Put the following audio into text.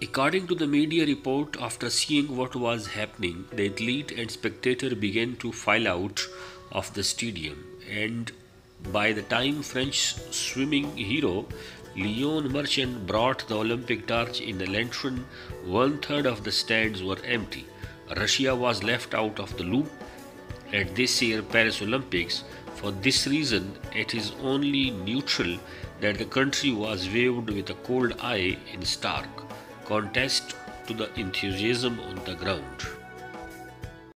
According to the media report, after seeing what was happening, the athlete and spectator began to file out of the stadium. And by the time French swimming hero Leon Marchand brought the Olympic torch in the lantern, one third of the stands were empty. Russia was left out of the loop at this year's Paris Olympics. For this reason, it is only neutral that the country was viewed with a cold eye in stark contrast to the enthusiasm on the ground.